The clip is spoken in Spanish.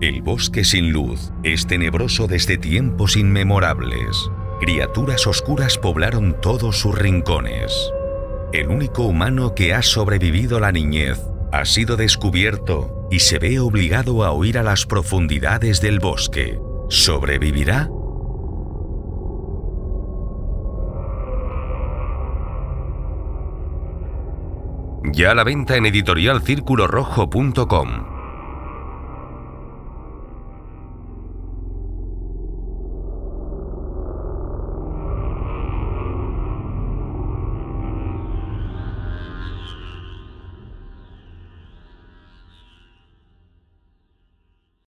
El bosque sin luz es tenebroso desde tiempos inmemorables. Criaturas oscuras poblaron todos sus rincones. El único humano que ha sobrevivido la niñez ha sido descubierto y se ve obligado a huir a las profundidades del bosque. ¿Sobrevivirá? Ya a la venta en editorialcirculorrojo.com.